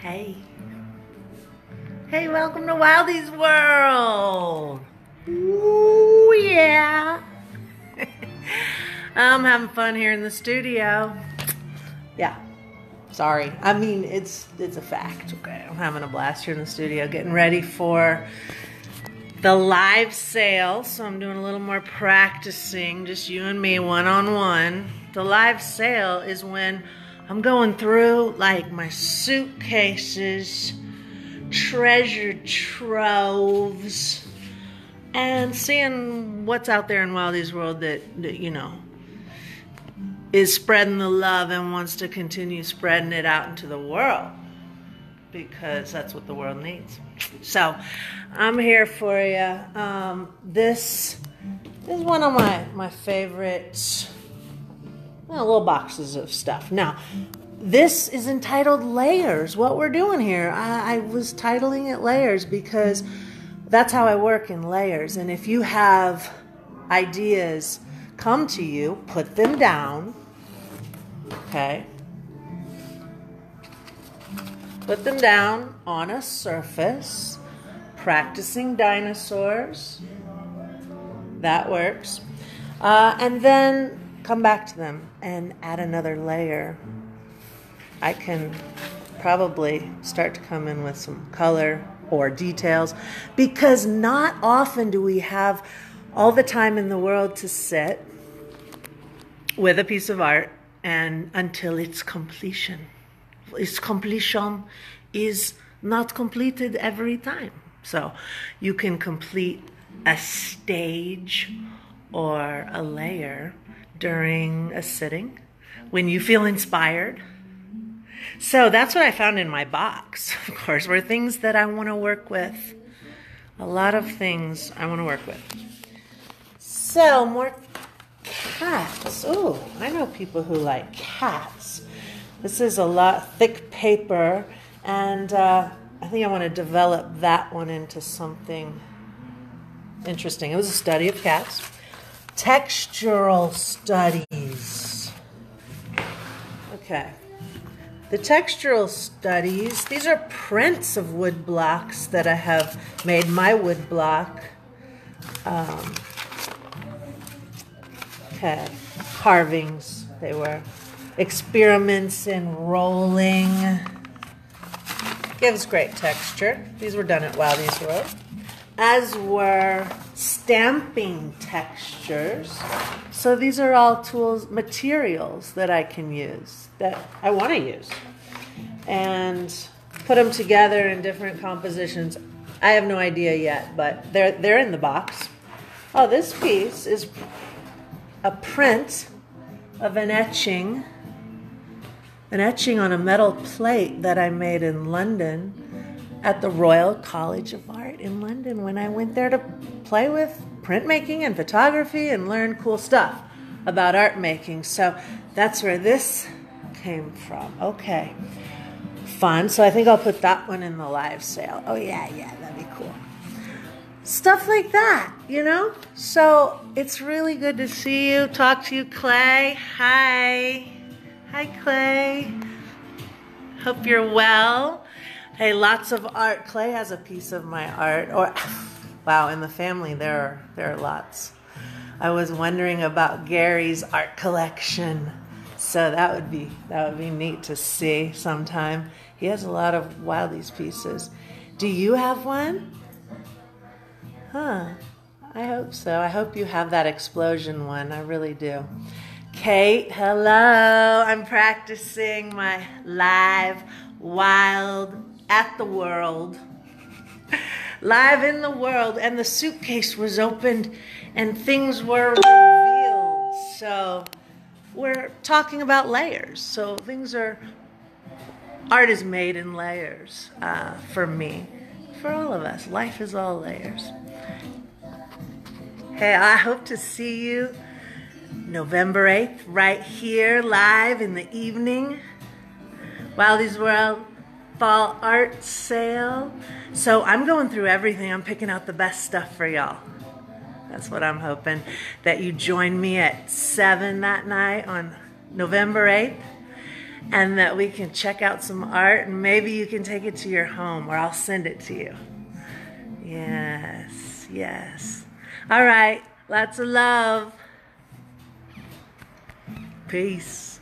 Hey. Hey, welcome to Wildy's World. Ooh, yeah. I'm having fun here in the studio. Yeah. Sorry. I mean, it's it's a fact. Okay. I'm having a blast here in the studio getting ready for the live sale. So I'm doing a little more practicing, just you and me one on one. The live sale is when I'm going through like my suitcases, treasure troves, and seeing what's out there in Wildy's world that, that you know is spreading the love and wants to continue spreading it out into the world because that's what the world needs. So I'm here for you. Um, this, this is one of my, my favorites well, little boxes of stuff. Now, this is entitled Layers. What we're doing here, I, I was titling it Layers because that's how I work in layers. And if you have ideas come to you, put them down. Okay. Put them down on a surface. Practicing dinosaurs. That works. Uh, and then come back to them and add another layer. I can probably start to come in with some color or details because not often do we have all the time in the world to sit with a piece of art and until its completion. Its completion is not completed every time. So you can complete a stage or a layer during a sitting when you feel inspired. So that's what I found in my box, of course, were things that I want to work with. A lot of things I want to work with. So, more cats. Oh, I know people who like cats. This is a lot thick paper, and uh, I think I want to develop that one into something interesting. It was a study of cats textural studies. Okay. The textural studies, these are prints of wood blocks that I have made my wood block. Um, okay. Carvings, they were. Experiments in rolling. Gives great texture. These were done at Wildy's World as were stamping textures. So these are all tools, materials that I can use, that I want to use, and put them together in different compositions. I have no idea yet, but they're, they're in the box. Oh, this piece is a print of an etching, an etching on a metal plate that I made in London at the Royal College of Art in London when I went there to play with printmaking and photography and learn cool stuff about art making. So that's where this came from. Okay. Fun. So I think I'll put that one in the live sale. Oh, yeah, yeah, that'd be cool. Stuff like that, you know? So it's really good to see you, talk to you, Clay. Hi. Hi, Clay. Hope you're well. Hey, lots of art. Clay has a piece of my art. Or, wow, in the family there are, there are lots. I was wondering about Gary's art collection. So that would be that would be neat to see sometime. He has a lot of Wildy's pieces. Do you have one? Huh. I hope so. I hope you have that explosion one. I really do. Kate, hello. I'm practicing my live wild at the world, live in the world, and the suitcase was opened and things were revealed. So we're talking about layers. So things are, art is made in layers uh, for me, for all of us. Life is all layers. Hey, I hope to see you November 8th, right here, live in the evening. Wildy's World fall art sale. So I'm going through everything. I'm picking out the best stuff for y'all. That's what I'm hoping. That you join me at 7 that night on November 8th. and that we can check out some art and maybe you can take it to your home or I'll send it to you. Yes, yes. All right, lots of love. Peace.